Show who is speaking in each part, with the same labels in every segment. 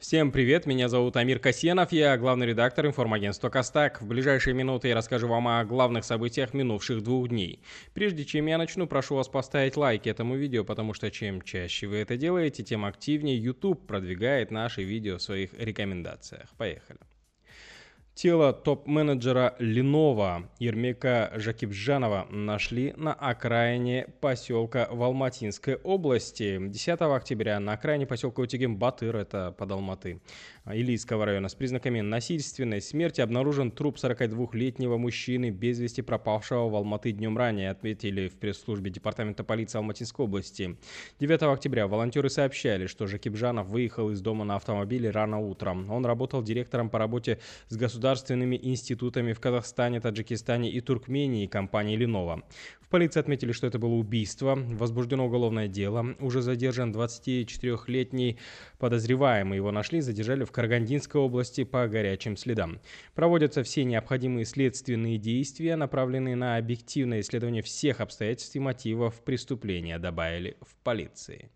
Speaker 1: Всем привет, меня зовут Амир Касьянов, я главный редактор информагентства Костак. В ближайшие минуты я расскажу вам о главных событиях минувших двух дней. Прежде чем я начну, прошу вас поставить лайк этому видео, потому что чем чаще вы это делаете, тем активнее YouTube продвигает наши видео в своих рекомендациях. Поехали. Тело топ-менеджера Lenovo Ермека Жакибжанова нашли на окраине поселка в Алматинской области. 10 октября на окраине поселка Утигим-Батыр, это под Алматы, Илийского района, с признаками насильственной смерти обнаружен труп 42-летнего мужчины, без вести пропавшего в Алматы днем ранее, отметили в пресс-службе Департамента полиции Алматинской области. 9 октября волонтеры сообщали, что Жакибжанов выехал из дома на автомобиле рано утром. Он работал директором по работе с государственным государственными институтами в Казахстане, Таджикистане и Туркмении компании Lenovo. В полиции отметили, что это было убийство, возбуждено уголовное дело, уже задержан 24-летний подозреваемый. Его нашли, задержали в Карагандинской области по горячим следам. Проводятся все необходимые следственные действия, направленные на объективное исследование всех обстоятельств и мотивов преступления, добавили в полиции.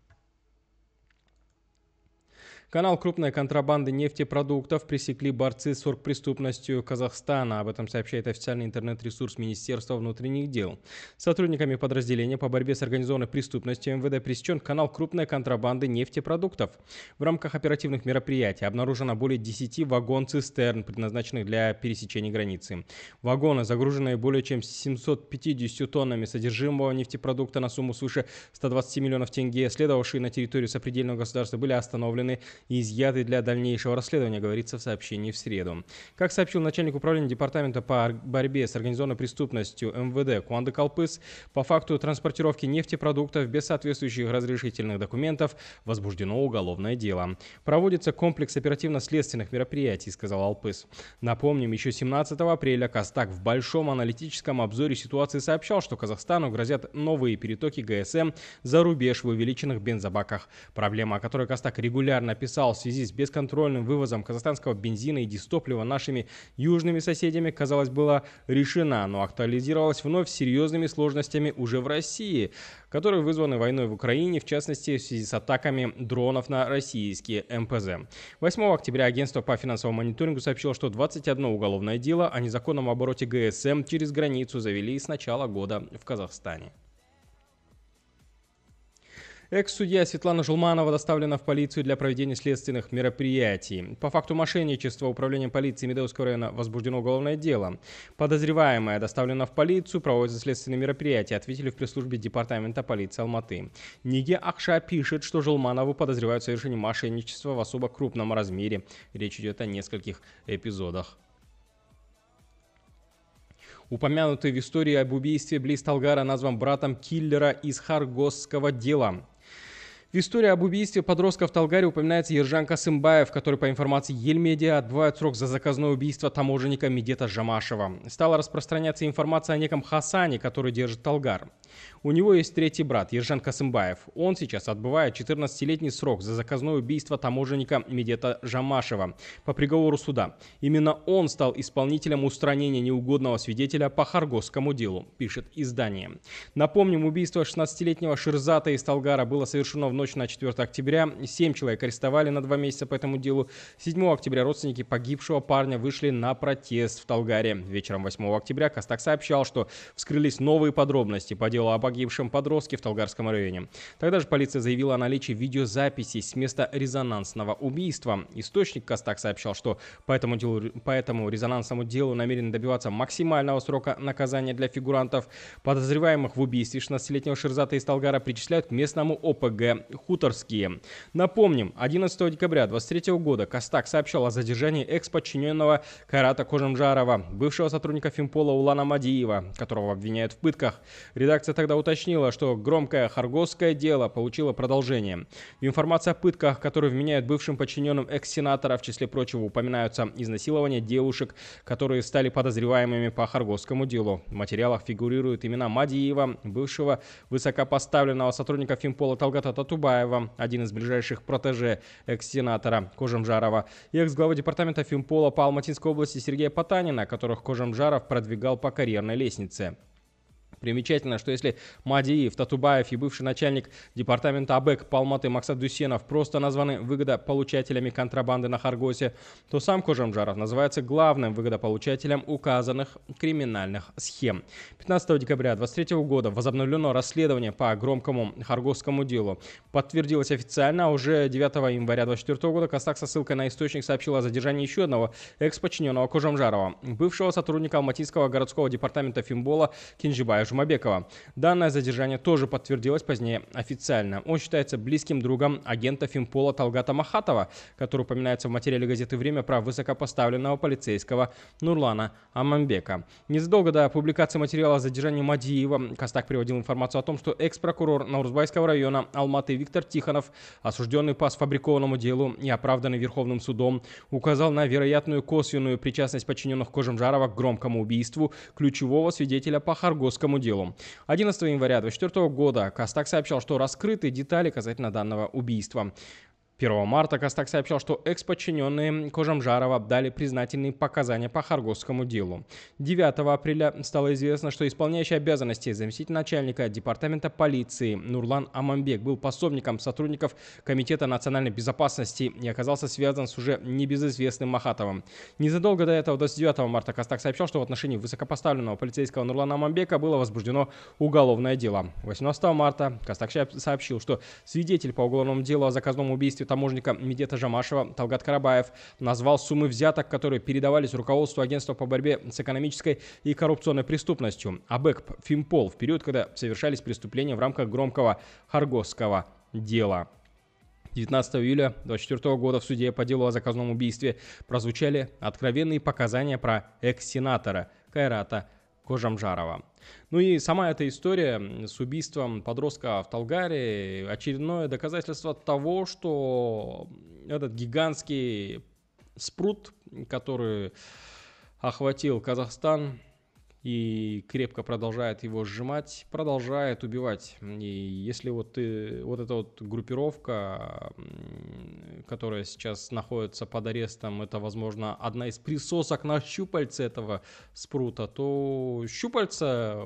Speaker 1: Канал крупной контрабанды нефтепродуктов пресекли борцы с оргпреступностью Казахстана. Об этом сообщает официальный интернет-ресурс Министерства внутренних дел. Сотрудниками подразделения по борьбе с организованной преступностью МВД пресечен канал крупной контрабанды нефтепродуктов. В рамках оперативных мероприятий обнаружено более 10 вагон-цистерн, предназначенных для пересечения границы. Вагоны, загруженные более чем 750 тоннами содержимого нефтепродукта на сумму свыше 120 миллионов тенге, следовавшие на территорию сопредельного государства, были остановлены изъяты для дальнейшего расследования, говорится в сообщении в среду. Как сообщил начальник управления Департамента по борьбе с организованной преступностью МВД Куанды Калпыс, по факту транспортировки нефтепродуктов без соответствующих разрешительных документов возбуждено уголовное дело. Проводится комплекс оперативно-следственных мероприятий, сказал Алпыс. Напомним, еще 17 апреля Костак в большом аналитическом обзоре ситуации сообщал, что Казахстану грозят новые перетоки ГСМ за рубеж в увеличенных бензобаках. Проблема, о которой Костак регулярно писал писал, в связи с бесконтрольным вывозом казахстанского бензина и дистоплива нашими южными соседями, казалось, была решена, но актуализировалась вновь серьезными сложностями уже в России, которые вызваны войной в Украине, в частности, в связи с атаками дронов на российские МПЗ. 8 октября агентство по финансовому мониторингу сообщило, что 21 уголовное дело о незаконном обороте ГСМ через границу завели с начала года в Казахстане. Экс-судья Светлана Жулманова доставлена в полицию для проведения следственных мероприятий. По факту мошенничества управлением полиции Медеуского района возбуждено уголовное дело. Подозреваемая доставлена в полицию, проводятся следственные мероприятия, ответили в пресс-службе департамента полиции Алматы. Ниге Акша пишет, что Жулманову подозревают в совершении мошенничества в особо крупном размере. Речь идет о нескольких эпизодах. Упомянутый в истории об убийстве Близ Талгара назван братом киллера из Харгосского дела. В истории об убийстве подростка в Талгаре упоминается Ержан Касымбаев, который, по информации Ельмедиа, отбывает срок за заказное убийство таможенника Медета Жамашева. Стала распространяться информация о неком Хасане, который держит Талгар. У него есть третий брат, Ержан Касымбаев. Он сейчас отбывает 14-летний срок за заказное убийство таможенника Медета Жамашева по приговору суда. Именно он стал исполнителем устранения неугодного свидетеля по Харгосскому делу, пишет издание. Напомним, убийство 16-летнего Ширзата из Талгара было совершено в ночь ночь на 4 октября. Семь человек арестовали на два месяца по этому делу. 7 октября родственники погибшего парня вышли на протест в Талгаре. Вечером 8 октября Костак сообщал, что вскрылись новые подробности по делу о погибшем подростке в Талгарском районе. Тогда же полиция заявила о наличии видеозаписей с места резонансного убийства. Источник Костак сообщал, что по этому, делу, по этому резонансному делу намерен добиваться максимального срока наказания для фигурантов. Подозреваемых в убийстве 16-летнего Шерзата из Талгара причисляют к местному ОПГ Хуторские. Напомним, 11 декабря 2023 года Костак сообщал о задержании экс-подчиненного Карата Кожемжарова, бывшего сотрудника Фимпола Улана Мадиева, которого обвиняют в пытках. Редакция тогда уточнила, что громкое харгосское дело получило продолжение. В информации о пытках, которые вменяют бывшим подчиненным экс-сенатора, в числе прочего упоминаются изнасилование девушек, которые стали подозреваемыми по харгосскому делу. В материалах фигурируют имена Мадиева, бывшего высокопоставленного сотрудника Фимпола Талгата Татуба, Чубаева, один из ближайших протеже экс-сенатора Кожемжарова, и экс-главы департамента Фимпола по Алматинской области Сергея Потанина, которых Кожемжаров продвигал по карьерной лестнице. Примечательно, что если Мадиев, Татубаев и бывший начальник департамента АБЭК Палматы Максат Дусенов просто названы выгодополучателями контрабанды на Харгосе, то сам Кожамжаров называется главным выгодополучателем указанных криминальных схем. 15 декабря 2023 года возобновлено расследование по громкому Харгосскому делу. Подтвердилось официально, а уже 9 января 2024 года Костак со ссылкой на источник сообщил о задержании еще одного экс-подчиненного Кожамжарова, бывшего сотрудника Алматинского городского департамента Фимбола Кинжибая Жумабекова. Данное задержание тоже подтвердилось позднее официально. Он считается близким другом агента Фимпола Талгата Махатова, который упоминается в материале газеты «Время» про высокопоставленного полицейского Нурлана Амамбека. Незадолго до публикации материала о задержании Мадиева Костак приводил информацию о том, что экс-прокурор Наурзбайского района Алматы Виктор Тихонов, осужденный по сфабрикованному делу и оправданный Верховным судом, указал на вероятную косвенную причастность подчиненных Кожемжарова к громкому убийству ключевого свидетеля по Харгосскому делу. 11 января 2024 года Костак сообщал, что раскрыты детали касательно данного убийства. 1 марта Костак сообщал, что экс-подчиненные Кожамжарова дали признательные показания по Харговскому делу. 9 апреля стало известно, что исполняющий обязанности заместитель начальника департамента полиции Нурлан Амамбек был пособником сотрудников Комитета национальной безопасности и оказался связан с уже небезызвестным Махатовым. Незадолго до этого, 29 марта, Костак сообщал, что в отношении высокопоставленного полицейского Нурлана Амамбека было возбуждено уголовное дело. 18 марта Костак сообщил, что свидетель по уголовному делу о заказном убийстве таможника Медета Жамашева Талгат Карабаев назвал суммы взяток, которые передавались руководству агентства по борьбе с экономической и коррупционной преступностью АБЭК Фимпол в период, когда совершались преступления в рамках громкого Харгосского дела. 19 июля 2024 года в суде по делу о заказном убийстве прозвучали откровенные показания про экс-сенатора Кайрата Кожамжарова. Ну и сама эта история с убийством подростка в Талгаре очередное доказательство того, что этот гигантский спрут, который охватил Казахстан, и крепко продолжает его сжимать, продолжает убивать. И если вот, ты, вот эта вот группировка, которая сейчас находится под арестом, это, возможно, одна из присосок на щупальце этого спрута, то щупальца,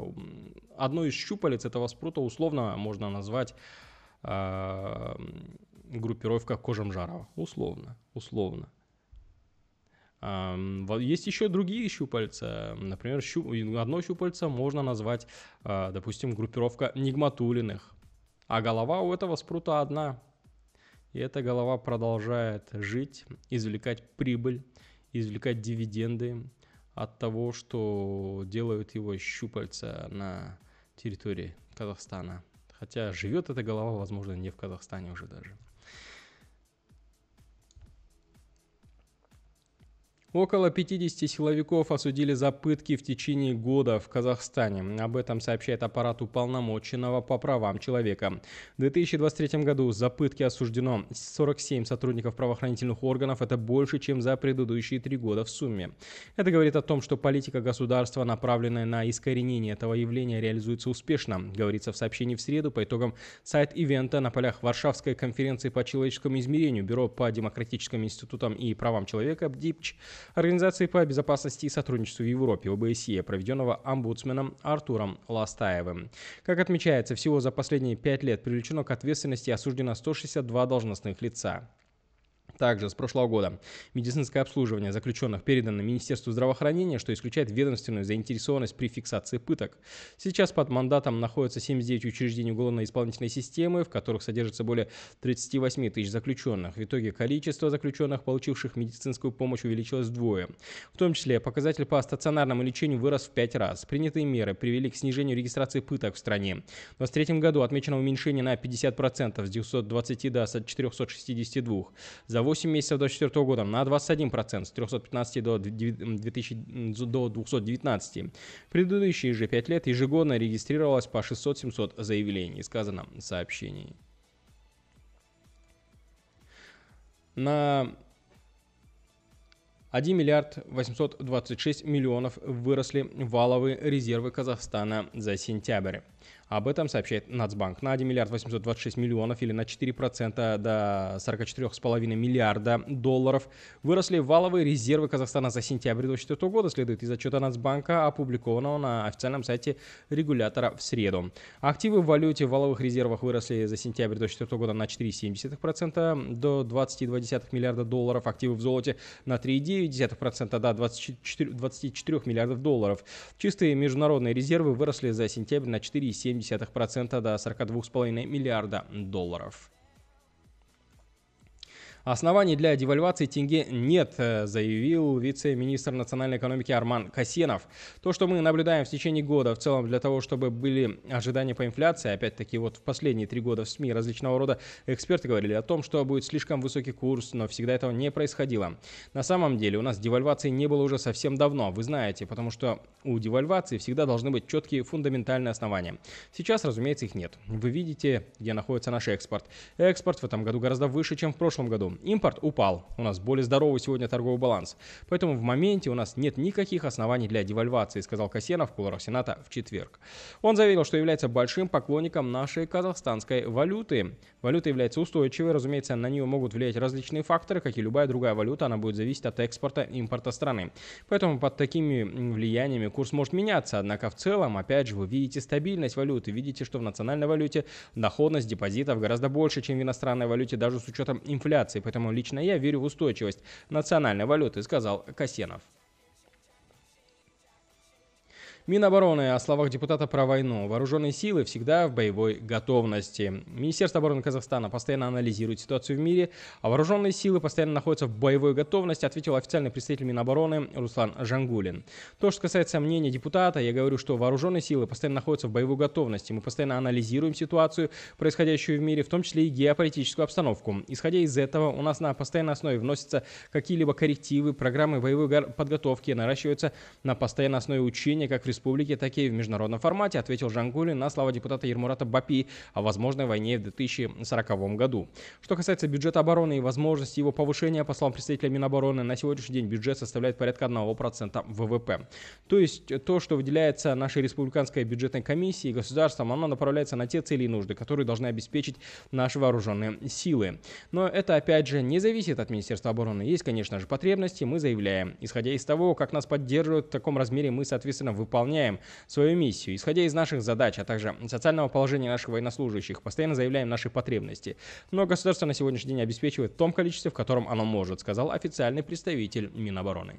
Speaker 1: одно из щупалец этого спрута условно можно назвать э, группировка Кожамжарова. Условно, условно. Есть еще другие щупальца. Например, одно щупальце можно назвать, а, допустим, группировка Нигматулиных. А голова у этого спрута одна. И эта голова продолжает жить, извлекать прибыль, извлекать дивиденды от того, что делают его щупальца на территории Казахстана. Хотя живет эта голова, возможно, не в Казахстане уже даже. Около 50 силовиков осудили за пытки в течение года в Казахстане. Об этом сообщает аппарат уполномоченного по правам человека. В 2023 году за пытки осуждено 47 сотрудников правоохранительных органов. Это больше, чем за предыдущие три года в сумме. Это говорит о том, что политика государства, направленная на искоренение этого явления, реализуется успешно, говорится в сообщении в среду по итогам сайт-ивента на полях Варшавской конференции по человеческому измерению Бюро по демократическим институтам и правам человека БДИПЧ Организации по безопасности и сотрудничеству в Европе ОБСЕ, проведенного омбудсменом Артуром Ластаевым. Как отмечается, всего за последние пять лет привлечено к ответственности и осуждено 162 должностных лица. Также с прошлого года медицинское обслуживание заключенных передано Министерству здравоохранения, что исключает ведомственную заинтересованность при фиксации пыток. Сейчас под мандатом находятся 79 учреждений уголовно-исполнительной системы, в которых содержится более 38 тысяч заключенных. В итоге количество заключенных, получивших медицинскую помощь, увеличилось вдвое. В том числе показатель по стационарному лечению вырос в 5 раз. Принятые меры привели к снижению регистрации пыток в стране. В 2023 году отмечено уменьшение на 50% с 920 до 462. За 8 месяцев 2024 года на 21%, с 315 до, 2000, до 219. Предыдущие же 5 лет ежегодно регистрировалось по 600-700 заявлений, сказано в сообщении. На 1 миллиард 826 миллионов выросли валовые резервы Казахстана за сентябрь. Об этом сообщает Нацбанк. На 1 миллиард 826 миллионов или на 4% до 44,5 миллиарда долларов выросли валовые резервы Казахстана за сентябрь 2024 года, следует из отчета Нацбанка, опубликованного на официальном сайте регулятора в среду. Активы в валюте в валовых резервах выросли за сентябрь 2024 года на 4,7% до 20,2 миллиарда долларов. Активы в золоте на 3,9% до 24, 24 миллиардов долларов. Чистые международные резервы выросли за сентябрь на 4,7 0,7% до 42,5 миллиарда долларов. Оснований для девальвации тенге нет, э, заявил вице-министр национальной экономики Арман Касенов. То, что мы наблюдаем в течение года, в целом для того, чтобы были ожидания по инфляции, опять-таки вот в последние три года в СМИ различного рода эксперты говорили о том, что будет слишком высокий курс, но всегда этого не происходило. На самом деле у нас девальвации не было уже совсем давно, вы знаете, потому что у девальвации всегда должны быть четкие фундаментальные основания. Сейчас, разумеется, их нет. Вы видите, где находится наш экспорт. Экспорт в этом году гораздо выше, чем в прошлом году. Импорт упал. У нас более здоровый сегодня торговый баланс. Поэтому в моменте у нас нет никаких оснований для девальвации, сказал Касьянов в куларах Сената в четверг. Он заявил, что является большим поклонником нашей казахстанской валюты. Валюта является устойчивой, разумеется, на нее могут влиять различные факторы, как и любая другая валюта, она будет зависеть от экспорта и импорта страны. Поэтому под такими влияниями курс может меняться, однако в целом, опять же, вы видите стабильность валюты, видите, что в национальной валюте доходность депозитов гораздо больше, чем в иностранной валюте, даже с учетом инфляции инфляции, поэтому лично я верю в устойчивость национальной валюты, сказал Касенов. Минобороны о словах депутата про войну. Вооруженные силы всегда в боевой готовности. Министерство обороны Казахстана постоянно анализирует ситуацию в мире, а вооруженные силы постоянно находятся в боевой готовности, ответил официальный представитель Минобороны Руслан Жангулин. То, что касается мнения депутата, я говорю, что вооруженные силы постоянно находятся в боевой готовности. Мы постоянно анализируем ситуацию, происходящую в мире, в том числе и геополитическую обстановку. Исходя из этого, у нас на постоянной основе вносятся какие-либо коррективы, программы боевой подготовки наращиваются на постоянной основе учения, как в республике, так и в международном формате, ответил Жангулин на слова депутата Ермурата Бапи о возможной войне в 2040 году. Что касается бюджета обороны и возможности его повышения, по словам представителя Минобороны, на сегодняшний день бюджет составляет порядка 1% ВВП. То есть то, что выделяется нашей республиканской бюджетной комиссии государством, оно направляется на те цели и нужды, которые должны обеспечить наши вооруженные силы. Но это, опять же, не зависит от Министерства обороны. Есть, конечно же, потребности, мы заявляем. Исходя из того, как нас поддерживают в таком размере, мы, соответственно, выполняем выполняем свою миссию. Исходя из наших задач, а также социального положения наших военнослужащих, постоянно заявляем наши потребности. Но государство на сегодняшний день обеспечивает в том количестве, в котором оно может, сказал официальный представитель Минобороны.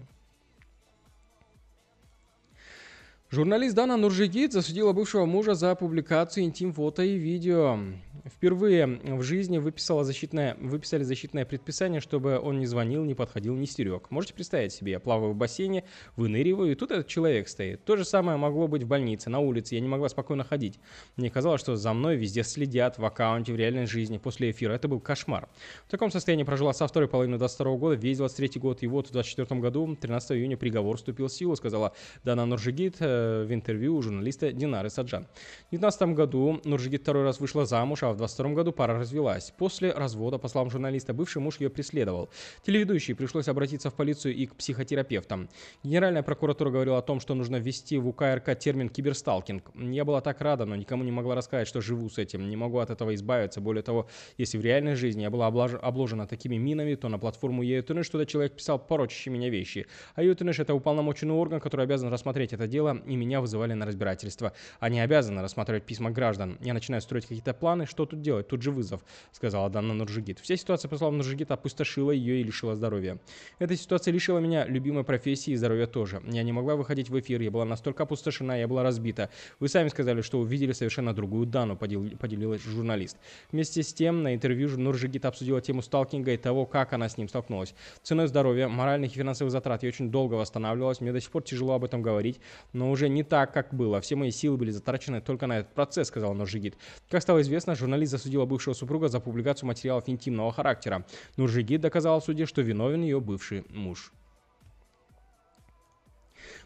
Speaker 1: Журналист Дана Нуржигит засудила бывшего мужа за публикацию интим-фото и видео. Впервые в жизни выписала защитное, выписали защитное предписание, чтобы он не звонил, не подходил, не стерег. Можете представить себе, я плаваю в бассейне, выныриваю, и тут этот человек стоит. То же самое могло быть в больнице, на улице, я не могла спокойно ходить. Мне казалось, что за мной везде следят, в аккаунте, в реальной жизни, после эфира. Это был кошмар. В таком состоянии прожила со второй половины 22 года, весь 23 год, и вот в 24 году, 13 июня, приговор вступил в силу, сказала Дана Нуржигит, в интервью у журналиста Динары Саджан. В 2019 году Нуржигит второй раз вышла замуж, а в 2022 году пара развелась. После развода, по словам журналиста, бывший муж ее преследовал. Телеведущей пришлось обратиться в полицию и к психотерапевтам. Генеральная прокуратура говорила о том, что нужно ввести в УК РК термин «киберсталкинг». Я была так рада, но никому не могла рассказать, что живу с этим. Не могу от этого избавиться. Более того, если в реальной жизни я была обложена такими минами, то на платформу EUTNISH туда человек писал порочащие меня вещи. А EUTNISH это уполномоченный орган, который обязан рассмотреть это дело и меня вызывали на разбирательство. Они обязаны рассматривать письма граждан. Я начинаю строить какие-то планы, что тут делать? Тут же вызов, сказала Данна Нуржигит. Вся ситуация, по словам Нуржигита, опустошила ее и лишила здоровья. Эта ситуация лишила меня любимой профессии и здоровья тоже. Я не могла выходить в эфир, я была настолько опустошена, я была разбита. Вы сами сказали, что увидели совершенно другую Дану, поделилась журналист. Вместе с тем, на интервью Нуржигит обсудила тему сталкинга и того, как она с ним столкнулась. Ценой здоровья, моральных и финансовых затрат я очень долго восстанавливалась, мне до сих пор тяжело об этом говорить, но уже уже не так, как было. Все мои силы были затрачены только на этот процесс, сказал Нуржигит. Как стало известно, журналист засудила бывшего супруга за публикацию материалов интимного характера. Нуржигит доказал в суде, что виновен ее бывший муж.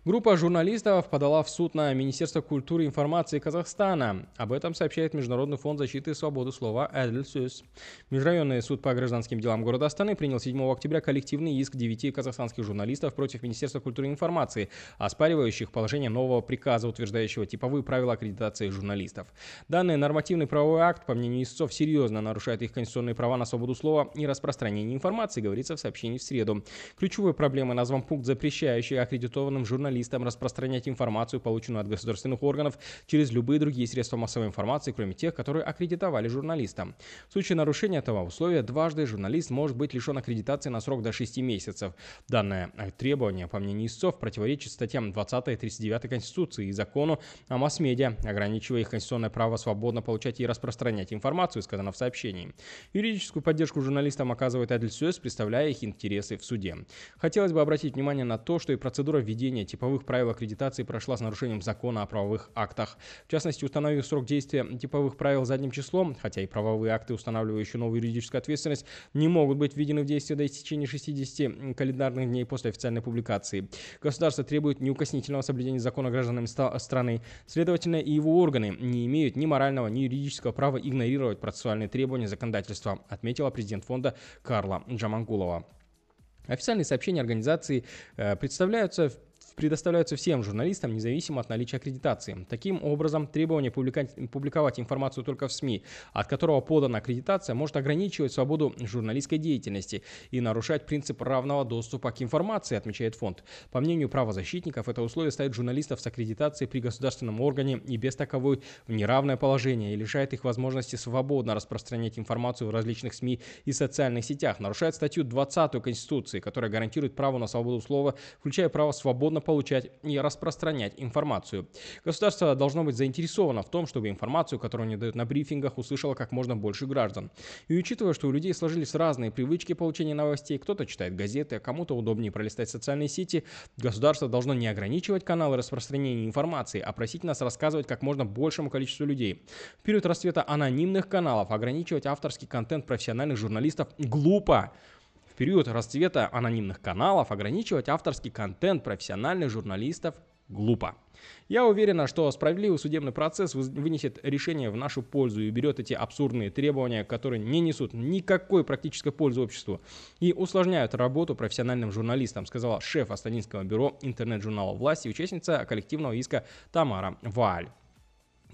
Speaker 1: Группа журналистов подала в суд на Министерство культуры и информации Казахстана. Об этом сообщает Международный фонд защиты и свободы слова «Эдльсюс». Межрайонный суд по гражданским делам города Астаны принял 7 октября коллективный иск девяти казахстанских журналистов против Министерства культуры и информации, оспаривающих положение нового приказа, утверждающего типовые правила аккредитации журналистов. Данный нормативный правовой акт, по мнению истцов, серьезно нарушает их конституционные права на свободу слова и распространение информации, говорится в сообщении в среду. Ключевой проблемой назван пункт, запрещающий аккредитованным журналистам распространять информацию, полученную от государственных органов, через любые другие средства массовой информации, кроме тех, которые аккредитовали журналиста. В случае нарушения этого условия дважды журналист может быть лишен аккредитации на срок до 6 месяцев. Данное требование, по мнению истцов, противоречит статьям 20 и 39 Конституции и закону о масс-медиа, ограничивая их конституционное право свободно получать и распространять информацию, сказано в сообщении. Юридическую поддержку журналистам оказывает Адельсюэс, представляя их интересы в суде. Хотелось бы обратить внимание на то, что и процедура введения типовых правил аккредитации прошла с нарушением закона о правовых актах. В частности, установив срок действия типовых правил задним числом, хотя и правовые акты, устанавливающие новую юридическую ответственность, не могут быть введены в действие до истечения 60 календарных дней после официальной публикации. Государство требует неукоснительного соблюдения закона гражданами страны. Следовательно, и его органы не имеют ни морального, ни юридического права игнорировать процессуальные требования законодательства, отметила президент фонда Карла Джамангулова. Официальные сообщения организации э, представляются предоставляются всем журналистам, независимо от наличия аккредитации. Таким образом, требование публиковать информацию только в СМИ, от которого подана аккредитация, может ограничивать свободу журналистской деятельности и нарушать принцип равного доступа к информации, отмечает фонд. По мнению правозащитников, это условие ставит журналистов с аккредитацией при государственном органе и без таковой в неравное положение и лишает их возможности свободно распространять информацию в различных СМИ и социальных сетях, нарушает статью 20 Конституции, которая гарантирует право на свободу слова, включая право свободно получать и распространять информацию. Государство должно быть заинтересовано в том, чтобы информацию, которую они дают на брифингах, услышало как можно больше граждан. И учитывая, что у людей сложились разные привычки получения новостей, кто-то читает газеты, а кому-то удобнее пролистать социальные сети, государство должно не ограничивать каналы распространения информации, а просить нас рассказывать как можно большему количеству людей. В период расцвета анонимных каналов ограничивать авторский контент профессиональных журналистов глупо. В период расцвета анонимных каналов ограничивать авторский контент профессиональных журналистов глупо. Я уверена, что справедливый судебный процесс вынесет решение в нашу пользу и уберет эти абсурдные требования, которые не несут никакой практической пользы обществу и усложняют работу профессиональным журналистам, сказала шеф Астанинского бюро интернет-журнала «Власть» и участница коллективного иска Тамара Валь.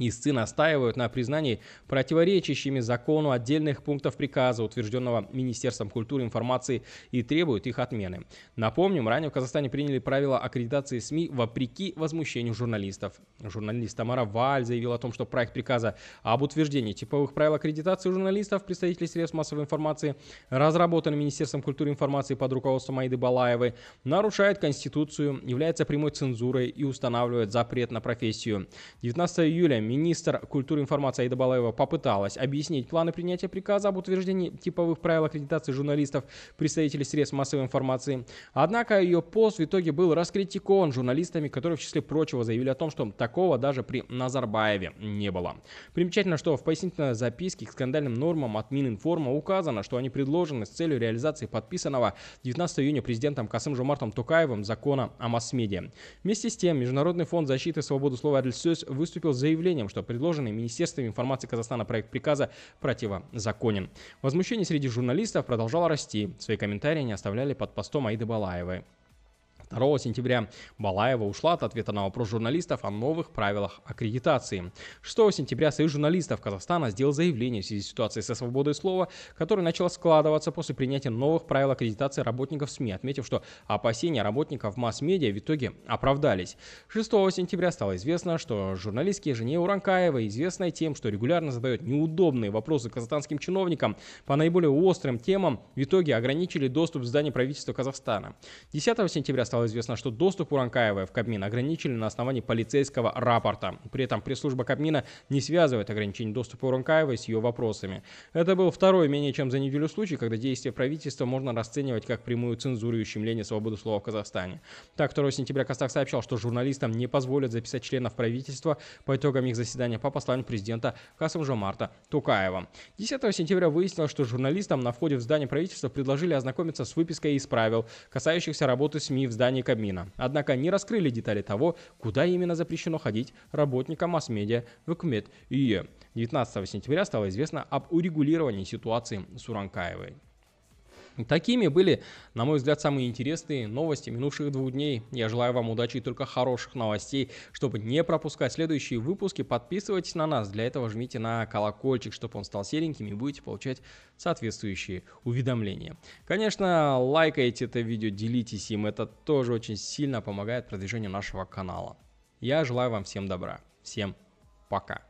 Speaker 1: Истцы настаивают на признании противоречащими закону отдельных пунктов приказа, утвержденного Министерством культуры и информации, и требуют их отмены. Напомним, ранее в Казахстане приняли правила аккредитации СМИ вопреки возмущению журналистов. Журналист Тамара Валь заявил о том, что проект приказа об утверждении типовых правил аккредитации журналистов, представителей средств массовой информации, разработанный Министерством культуры и информации под руководством Аиды Балаевой, нарушает Конституцию, является прямой цензурой и устанавливает запрет на профессию. 19 июля министр культуры и информации Аида Балаева попыталась объяснить планы принятия приказа об утверждении типовых правил аккредитации журналистов, представителей средств массовой информации. Однако ее пост в итоге был раскритикован журналистами, которые в числе прочего заявили о том, что такого даже при Назарбаеве не было. Примечательно, что в пояснительной записке к скандальным нормам от Мининформа указано, что они предложены с целью реализации подписанного 19 июня президентом Касым Жомартом Тукаевым закона о масс-медиа. Вместе с тем, Международный фонд защиты свободы слова Адельсёс выступил с заявлением заявлением, что предложенный Министерством информации Казахстана проект приказа противозаконен. Возмущение среди журналистов продолжало расти. Свои комментарии они оставляли под постом Аиды Балаевой. 2 сентября Балаева ушла от ответа на вопрос журналистов о новых правилах аккредитации. 6 сентября Союз журналистов Казахстана сделал заявление в связи с ситуацией со свободой слова, которая начала складываться после принятия новых правил аккредитации работников СМИ, отметив, что опасения работников масс-медиа в итоге оправдались. 6 сентября стало известно, что журналистке жене Уранкаева, известной тем, что регулярно задает неудобные вопросы казахстанским чиновникам по наиболее острым темам, в итоге ограничили доступ в здание правительства Казахстана. 10 сентября стало стало известно, что доступ Уранкаевой в Кабмин ограничили на основании полицейского рапорта. При этом пресс-служба Кабмина не связывает ограничение доступа Уранкаевой с ее вопросами. Это был второй менее чем за неделю случай, когда действия правительства можно расценивать как прямую цензуру и ущемление свободы слова в Казахстане. Так, 2 сентября Костак сообщал, что журналистам не позволят записать членов правительства по итогам их заседания по посланию президента Касым Жомарта Тукаева. 10 сентября выяснилось, что журналистам на входе в здание правительства предложили ознакомиться с выпиской из правил, касающихся работы СМИ в здании здании Кабмина. Однако не раскрыли детали того, куда именно запрещено ходить работникам масс-медиа в Кумет ИЕ. 19 сентября стало известно об урегулировании ситуации с Уранкаевой. Такими были, на мой взгляд, самые интересные новости минувших двух дней. Я желаю вам удачи и только хороших новостей. Чтобы не пропускать следующие выпуски, подписывайтесь на нас. Для этого жмите на колокольчик, чтобы он стал сереньким и будете получать соответствующие уведомления. Конечно, лайкайте это видео, делитесь им. Это тоже очень сильно помогает продвижению нашего канала. Я желаю вам всем добра. Всем пока.